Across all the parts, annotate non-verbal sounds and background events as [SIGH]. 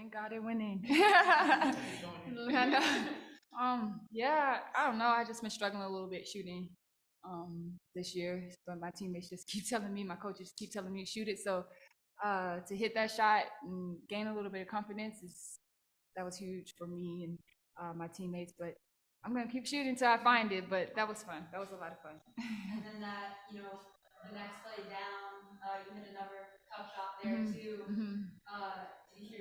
Thank God it went in. [LAUGHS] Um, yeah, I don't know. I just been struggling a little bit shooting um this year, but my teammates just [LAUGHS] keep telling me, my coaches keep telling me to shoot it. So uh to hit that shot and gain a little bit of confidence is that was huge for me and uh, my teammates. But I'm gonna keep shooting until I find it. But that was fun. That was a lot of fun. And then that, you know, the next play down, uh, you hit another tough shot there Mhm. too. Mhm. Uh,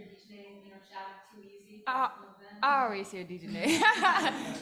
did you DJ, you know, shouting too easy? Uh, from Ben? I always hear DJ.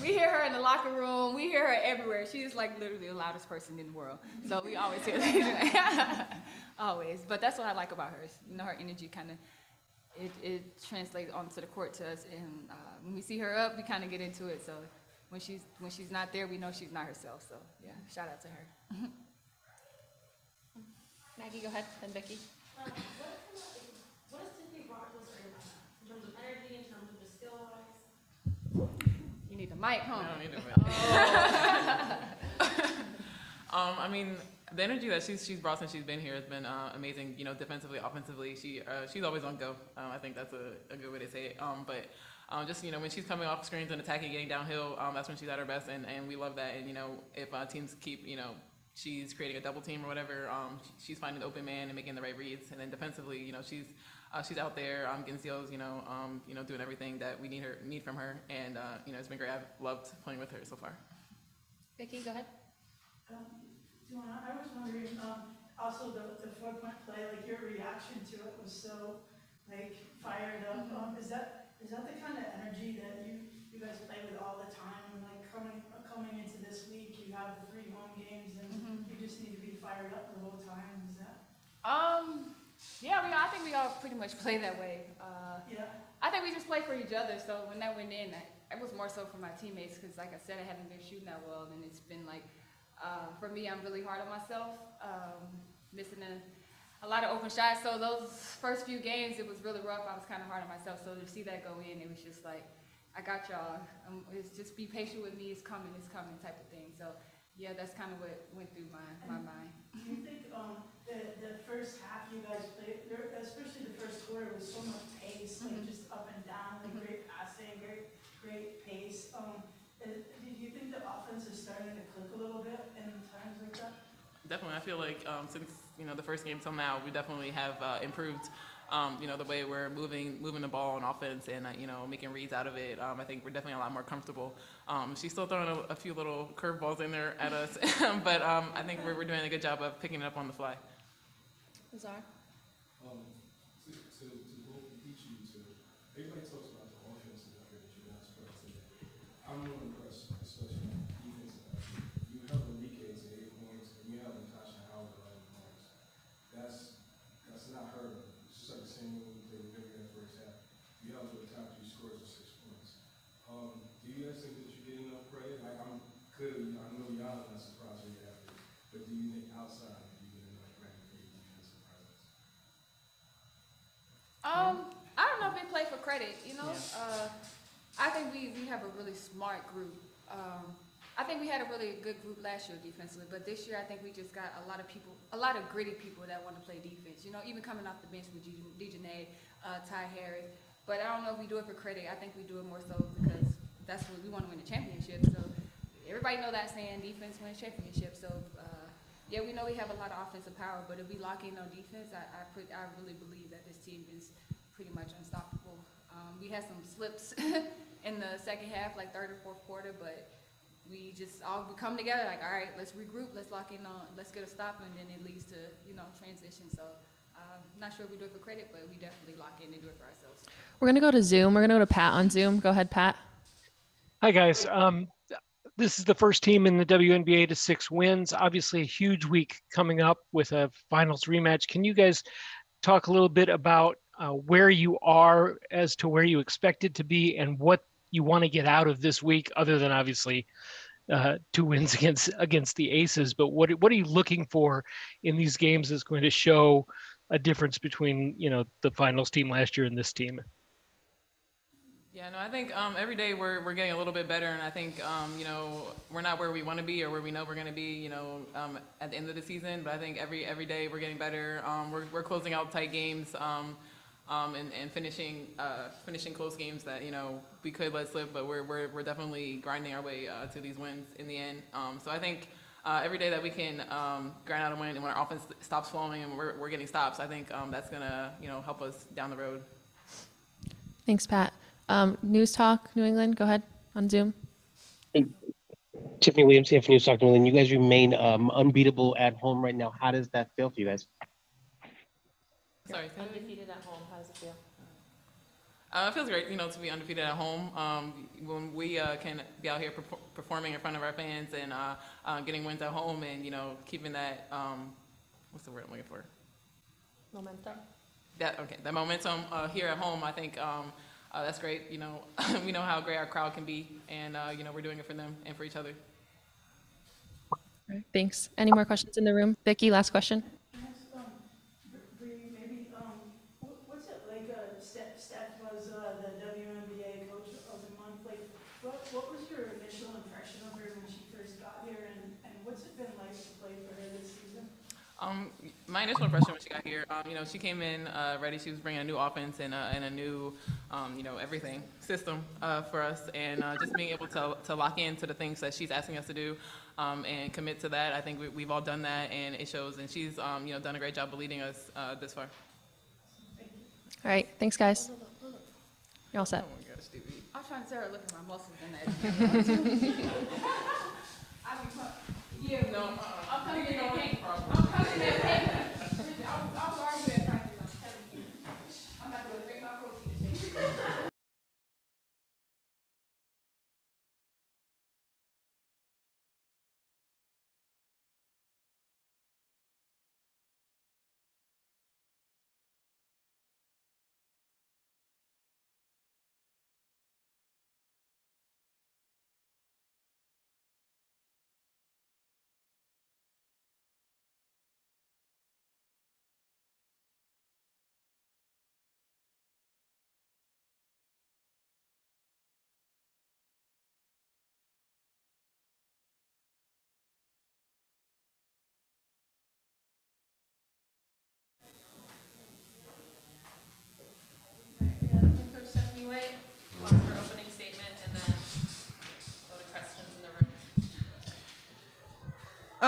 we hear her in the locker room. We hear her everywhere. She's like literally the loudest person in the world. So we always hear DJ. [LAUGHS] always. But that's what I like about her. is, You know, her energy kind of it, it translates onto the court to us. And uh, when we see her up, we kind of get into it. So when she's when she's not there, we know she's not herself. So yeah, shout out to her. [LAUGHS] Maggie, go ahead, then Vicky. Um, what, what does Tiffany Bartels bring in terms of energy, in terms of the skill wise? You need the mic, huh? I don't need it. um, I mean, the energy that she's she's brought since she's been here has been uh, amazing. You know, defensively, offensively, she uh, she's always on go. Um, I think that's a, a good way to say it. Um, but um, just you know, when she's coming off screens and attacking, getting downhill, um, that's when she's at her best, and, and we love that. And you know, if uh, teams keep you know. She's creating a double team or whatever. Um, she's finding the open man and making the right reads. And then defensively, you know, she's uh, she's out there um, getting steals. You know, um, you know, doing everything that we need her need from her. And uh, you know, it's been great. I've loved playing with her so far. Vicky, go ahead. Um, Joanna, I was wondering, um, also the, the four-point play, like your reaction to it was so, like, fired up. Um, is that, is that the kind of energy that you, you guys play with all the time? Like coming, uh, coming into this week, you have the three home games and Mhm. you just need to be fired up the whole time, is that? Yeah, we, I think we all pretty much [LAUGHS] play that way. Uh, Yeah, I think we just play for each other. So when that went in, I, it was more so for my teammates because, like I said, I haven't been shooting that well, and it's been like, uh, for me, I'm really hard on myself, um, missing a, a lot of open shots. So those first few games, it was really rough. I was kind of hard on myself. So to see that go in, it was just like, I got y'all. Um, it's just be patient with me. It's coming. It's coming, type of thing. So yeah, that's kind of what went through my my mind. do you think, um, the, the first half you guys played, there, especially the first quarter was so much pace, like Mhm. just up and down, like Mhm. great passing, great, great pace. Um, uh, do you think the offense is starting to click a little bit in times like that? Definitely, I feel like um, since you know the first game till now, we definitely have uh, improved. Um, you know the way we're moving, moving the ball on offense, and uh, you know making reads out of it. Um, I think we're definitely a lot more comfortable. Um, she's still throwing a, a few little curveballs in there at us, [LAUGHS] but um, I think we're, we're doing a good job of picking it up on the fly. Zara? Um, to, to, to both each of you two, everybody talks about the offensive effort that you guys put today. I'm really impressed, especially on the defensive effort. You held Arike to eight points, and you held Natasha Howard to eleven points. That's, that's not heard of. It's just like the same way we played with in the first half. You held to the top two scores of six points. Um, do you guys think that you get enough credit? Like, I'm clearly, I know y'all are not surprised with your efforts, but do you think outside you get enough credit for your defensive presence? Um, I don't know if they play for credit, you know? Uh, I think we, we have a really smart group. Um, I think we had a really good group last year defensively, but this year I think we just got a lot of people, a lot of gritty people that want to play defense. You know, even coming off the bench with DiJonai, uh, Ty Harris. But I don't know if we do it for credit. I think we do it more so because that's what we want to win the championship. So everybody know that saying, defense wins championship. So uh, yeah, we know we have a lot of offensive power, but if we lock in on defense, I, I, put, I really believe that this team is pretty much unstoppable. Um, we had some slips [LAUGHS] in the second half, like third or fourth quarter, but we just all we come together like, all right, let's regroup, let's lock in on, let's get a stop, and then it leads to you know transition. So. Uh, not sure if we do it for credit, but we definitely lock in and do it for ourselves. We're gonna go to Zoom. We're gonna go to Pat on Zoom. Go ahead, Pat. Hi, guys. Um, this is the first team in the WNBA to six wins. Obviously, a huge week coming up with a finals rematch. Can you guys talk a little bit about uh, where you are as to where you expected to be and what you want to get out of this week, other than obviously uh, two [LAUGHS] wins against against the Aces? But what what are you looking for in these games that's going to show a difference between you know the finals team last year and this team? Yeah, no, I think um, every day we're, we're getting a little bit better, and I think um, you know we're not where we want to be or where we know we're going to be, you know, um, at the end of the season. But I think every every day we're getting better. Um, we're we're closing out tight games. Um, and, and finishing, uh, finishing close games that, you know, we could let slip, but we're, we're, we're definitely grinding our way, uh, to these wins in the end. Um, so I think, uh, every day that we can, um, grind out a win and when our offense stops flowing and we're, we're getting stops, I think, um, that's gonna, you know, help us down the road. Thanks, Pat. Um, News Talk, New England, go ahead on Zoom. Tiffany Williams here from News Talk New England. You guys remain um, unbeatable at home right now. How does that feel for you guys? Sorry. say that again? Undefeated at home, how does it feel? Uh, it feels great, you know, to be undefeated at home. Um, when we uh, can be out here perfor- performing in front of our fans and uh, uh, getting wins at home, and you know, keeping that um, what's the word I'm looking for? Momentum. That okay, that momentum uh, here at home. I think um, uh, that's great. You know, [LAUGHS] we know how great our crowd can be, and uh, you know, we're doing it for them and for each other. Thanks. Any more questions in the room? Vicky, last question. Next, um, Bree, maybe, um, what, what's it like, uh, Steph, was, uh, the WNBA coach of the month, like, what, what was your initial impression of her when she first got here, and, and what's it been like to play for her this season? Um, my initial impression when she got here, um, you know, she came in uh, ready. She was bringing a new offense and, uh, and a new, um, you know, everything system uh, for us, and uh, just being able to, to lock into the things that she's asking us to do um, and commit to that. I think we, we've all done that, and it shows. And she's, um, you know, done a great job of leading us uh, this far. All right, thanks, guys. You're all set. I'm trying to tell her, look at my muscles in that. [LAUGHS] I be, pu- yeah,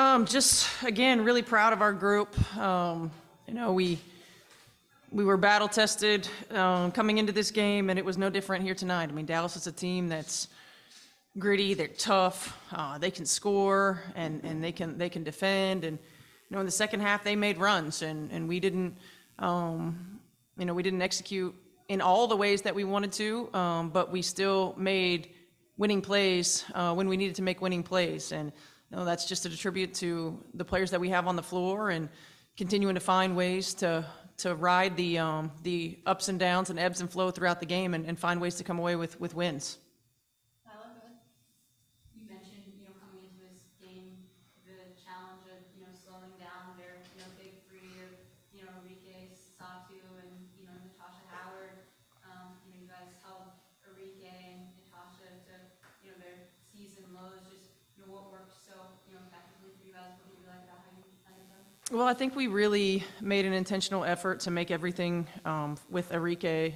Um, just again, really proud of our group. Um, you know, we we were battle tested um, coming into this game, and it was no different here tonight. I mean, Dallas is a team that's gritty, they're tough, uh, they can score, and and they can they can defend. And you know, in the second half, they made runs, and and we didn't. Um, you know, we didn't execute in all the ways that we wanted to, um, but we still made winning plays uh, when we needed to make winning plays. And know, that's just a tribute to the players that we have on the floor and continuing to find ways to to ride the um, the ups and downs and ebbs and flow throughout the game and, and find ways to come away with with wins. You mentioned, you know, coming into this game, the challenge of, you know, slowing down their, you know, big three of, you know, Arike, Satou, and, you know, Natasha Howard. Um, you know, you guys held Arike and Natasha to, you know, their season lows, just, you know, what worked so, you know, effectively for you guys, what do you like about how you, how you done? Well, I think we really made an intentional effort to make everything um, with Arike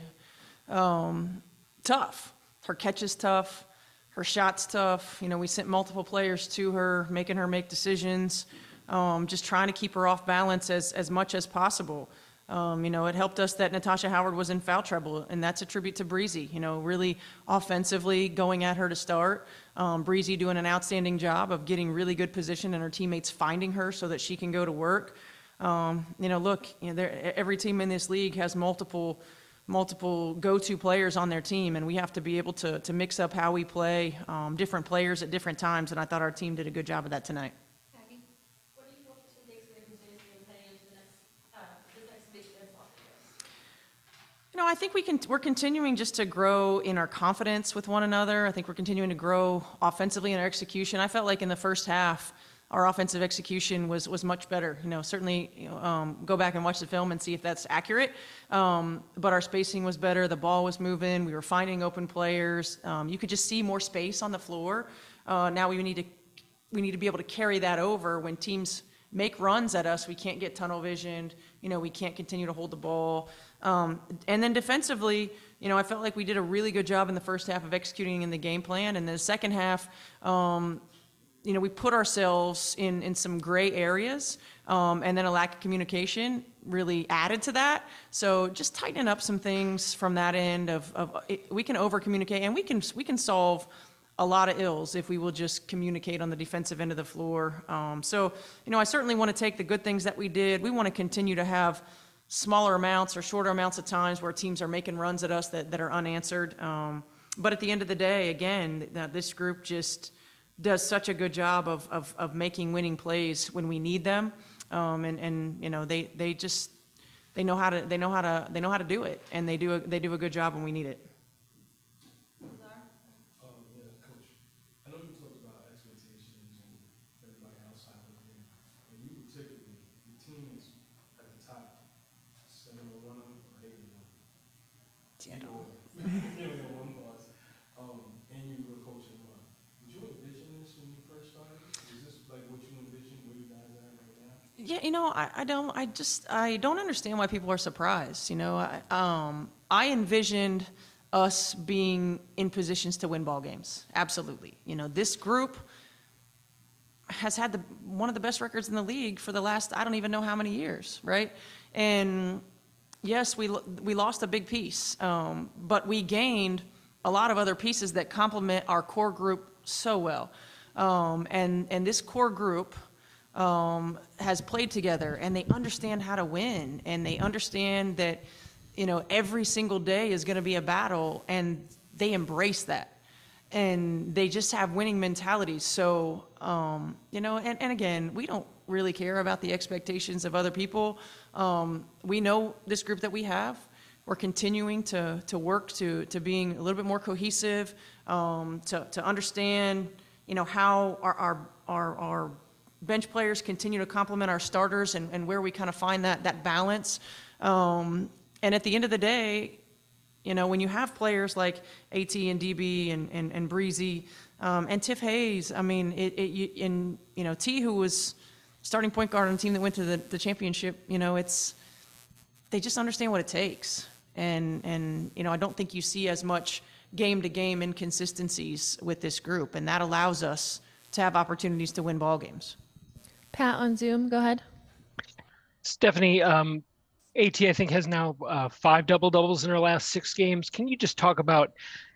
um, tough. Her catch is tough, her shot's tough. You know, we sent multiple players to her, making her make decisions, um, just trying to keep her off balance as, as much as possible. Um, you know, it helped us that Natasha Howard was in foul trouble, and that's a tribute to Breezy. You know, really offensively going at her to start. Um, Breezy doing an outstanding job of getting really good position and her teammates finding her so that she can go to work. Um, you know, look, you know, every team in this league has multiple, multiple go-to players on their team, and we have to be able to, to mix up how we play, um, different players at different times, and I thought our team did a good job of that tonight. Maggie? What do you hope to take away from today's game heading into the next, uh, the next big dance off for you? Know, I think we can, we're continuing just to grow in our confidence with one another. I think we're continuing to grow offensively in our execution. I felt like in the first half, our offensive execution was, was much better. You know, certainly, um, go back and watch the film and see if that's accurate. Um, but our spacing was better. The ball was moving. We were finding open players. Um, you could just see more space on the floor. Uh, now we need to, we need to be able to carry that over when teams make runs at us, we can't get tunnel visioned, you know, we can't continue to hold the ball. Um, and then defensively, you know, I felt like we did a really good job in the first half of executing in the game plan. And the second half, um, you know, we put ourselves in, in some gray areas, um, and then a lack of communication really added to that. So just tightening up some things from that end of, of it, we can over communicate and we can we can solve a lot of ills if we will just communicate on the defensive end of the floor. Um, so you know, I certainly want to take the good things that we did. We want to continue to have smaller amounts or shorter amounts of times where teams are making runs at us that, that are unanswered. Um, but at the end of the day, again, th- this group just does such a good job of, of, of making winning plays when we need them. Um, and, and, you know, they, they just, they know how to, they know how to, they know how to do it. And they do, a, they do a good job when we need it. Um, yeah, coach, I know you talked about expectations and everybody outside of the game. And you particularly, the team is at the top, seven or one or eight or one. Either way. Either one was, um, and you were coaching one. Did you envision this when you first started? Is this like what you envisioned where you guys are at right now? Yeah, you know, I, I don't, I just, I don't understand why people are surprised, you know, I, um, I envisioned us being in positions to win ball games, absolutely. You know, this group has had the, one of the best records in the league for the last, I don't even know how many years, right? And yes, we, we lost a big piece, um, but we gained a lot of other pieces that complement our core group so well. Um, and, and this core group, um, has played together and they understand how to win and they understand that, you know, every single day is going to be a battle and they embrace that. And they just have winning mentalities. So, um, you know, and, and again, we don't really care about the expectations of other people. Um, we know this group that we have. We're continuing to, to work to, to being a little bit more cohesive, um, to, to understand, you know, how our, our, our, our bench players continue to complement our starters and, and where we kind of find that, that balance. Um, and at the end of the day, you know, when you have players like AT and DB and, and, and Breezy um, and Tiff Hayes, I mean, it, it, you, you know, T, who was starting point guard on a team that went to the, the championship, you know, it's, they just understand what it takes. And, and, you know, I don't think you see as much game to game inconsistencies with this group. And that allows us to have opportunities to win ball games. Pat on Zoom, go ahead. Stephanie, um, AT, I think, has now uh, five double doubles in her last six games. Can you just talk about,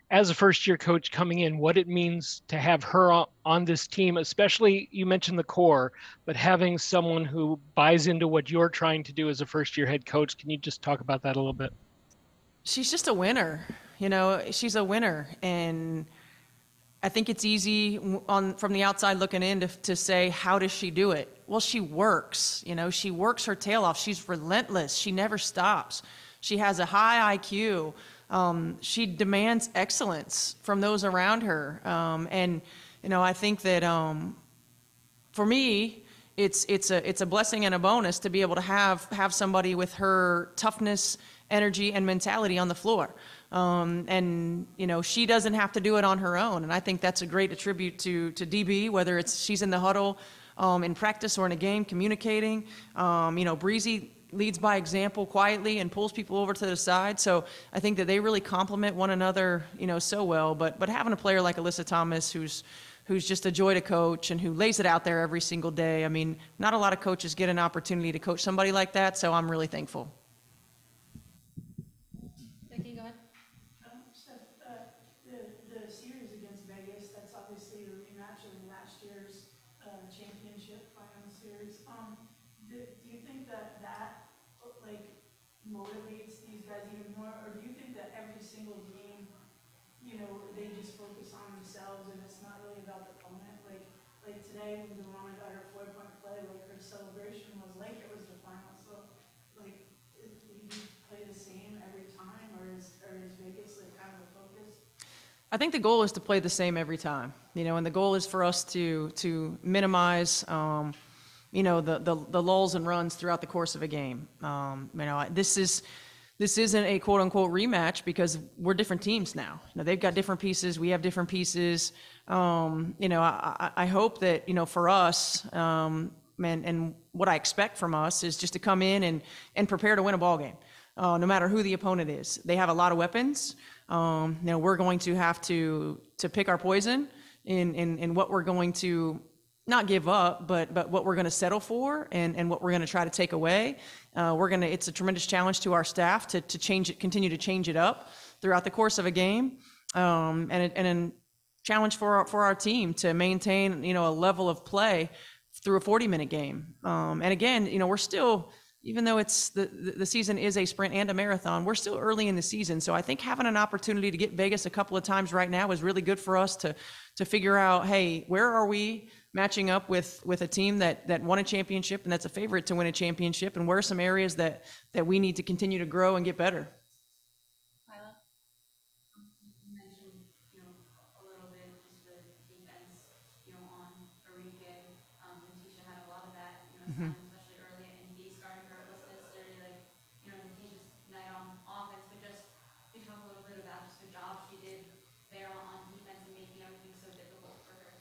as a first year coach coming in, what it means to have her on, on this team, especially you mentioned the core, but having someone who buys into what you're trying to do as a first year head coach? Can you just talk about that a little bit? she's just a winner. You know, she's a winner, and I think it's easy on from the outside looking in to, to say, how does she do it? Well, she works. You know, she works her tail off. She's relentless. She never stops. She has a high IQ. Um, she demands excellence from those around her, um, and you know, I think that um, for me, it's it's a it's a blessing and a bonus to be able to have have somebody with her toughness, energy, and mentality on the floor. Um, and you know she doesn't have to do it on her own, and I think that's a great attribute to to DB. Whether it's she's in the huddle, um, in practice or in a game, communicating. Um, you know, Breezy leads by example quietly and pulls people over to the side. So I think that they really complement one another, you know, so well. But but having a player like Alyssa Thomas, who's who's just a joy to coach and who lays it out there every single day. I mean, not a lot of coaches get an opportunity to coach somebody like that, so I'm really thankful. Vicky, go ahead. Um, Steph, uh, the, the series against Vegas, that's obviously a rematch of last year's, uh, championship final series. Um, do, do you think that that, uh, like, motivates these guys even more, or do you think that every single game, you know, they just focus on themselves and it's not really about the opponent? Like, four-point play, like, her celebration was like it was the final, so, like, do you play the same every time, or is, or is Vegas like kind of a focus? I think the goal is to play the same every time, you know, and the goal is for us to to minimize, um, you know, the, the the lulls and runs throughout the course of a game. Um, you know, this is this isn't a quote unquote rematch because we're different teams now. You know, they've got different pieces, we have different pieces. Um, you know, I, I hope that you know for us, um, and, and what I expect from us is just to come in and, and prepare to win a ball game, uh, no matter who the opponent is. They have a lot of weapons. Um, you know, we're going to have to, to pick our poison in, in, in what we're going to not give up, but, but what we're going to settle for and, and what we're going to try to take away. Uh, we're going to, it's a tremendous challenge to our staff to, to change it, continue to change it up throughout the course of a game. Um, and, and challenge for our, for our team to maintain, you know, a level of play through a 40 minute game. Um, and again, you know, we're still, even though it's the, the season is a sprint and a marathon, we're still early in the season. So I think having an opportunity to get Vegas a couple of times right now is really good for us to, to figure out, hey, where are we matching up with, with a team that, that won a championship and that's a favorite to win a championship? And where are some areas that, that we need to continue to grow and get better? Kyla? Um, You you mentioned, you know, a little bit just the defense, you know, on Arike. Um, Natisha had a lot of that, you know, time, especially early in the starting her. What's necessarily like, you know, Natisha's night on offense, but just, you talk a little bit about just the job she did there on on defense and making everything so difficult for her.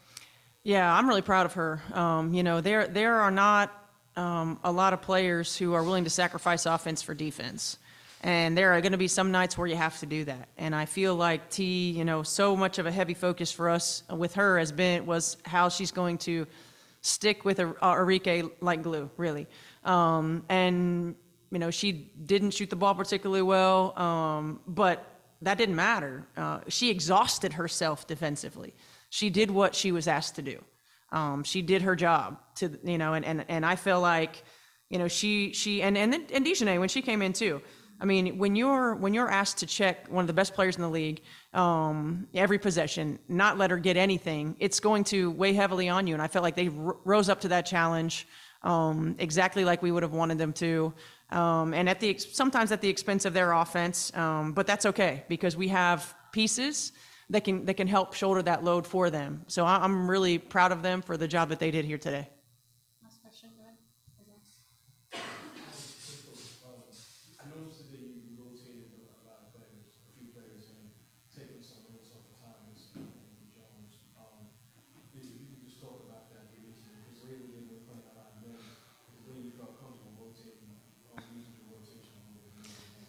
Yeah, I'm really proud of her. Um, you know, there there are not um, a lot of players who are willing to sacrifice offense for defense. And there are going to be some nights where you have to do that. And I feel like T, you know, so much of a heavy focus for us with her has been was how she's going to stick with Ar- Arike like glue, really. Um, and you know, she didn't shoot the ball particularly well, um, but that didn't matter. Uh, she exhausted herself defensively. She did what she was asked to do. Um, she did her job to, you know, and, and, and I feel like, you know, she, she, and, and, and DiJonai, when she came in too, I mean, when you're, when you're asked to check one of the best players in the league, um, every possession, not let her get anything, it's going to weigh heavily on you. And I felt like they r- rose up to that challenge, um, exactly like we would have wanted them to. Um, and at the, sometimes at the expense of their offense, um, but that's okay because we have pieces that can, that can help shoulder that load for them. So I, I'm really proud of them for the job that they did here today. Last question, go ahead. I noticed that you you rotated a lot of players, a few players, and taking some minutes off the time, and Jones. Um, if you could just talk about that, because lately they've been playing a lot of minutes, because then you felt comfortable rotating, um, using the rotation a little bit more.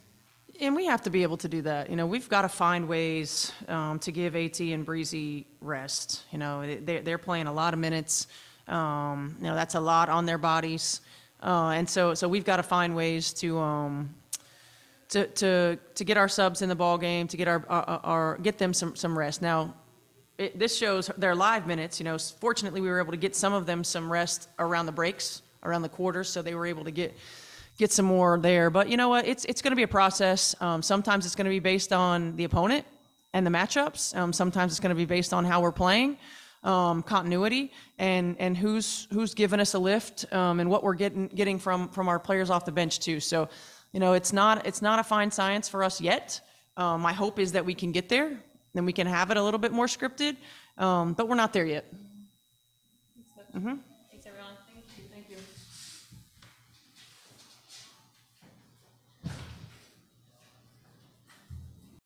And we have to be able to do that. You know, we've got to find ways um, to give AT and Breezy rest. You know, they're, they're playing a lot of minutes. Um, you know, that's a lot on their bodies. Uh, and so, so we've got to find ways to, um, to, to, to get our subs in the ball game, to get our, our, our get them some, some rest. Now, it, this shows their live minutes. You know, fortunately, we were able to get some of them some rest around the breaks, around the quarters, so they were able to get get some more there. But you know what? It's it's going to be a process. Um, sometimes it's going to be based on the opponent and the matchups. Um, sometimes it's going to be based on how we're playing, um, continuity, and and who's who's giving us a lift, um, and what we're getting getting from from our players off the bench too. So, you know, it's not it's not a fine science for us yet. Um, my hope is that we can get there, then we can have it a little bit more scripted, um, but we're not there yet. hmm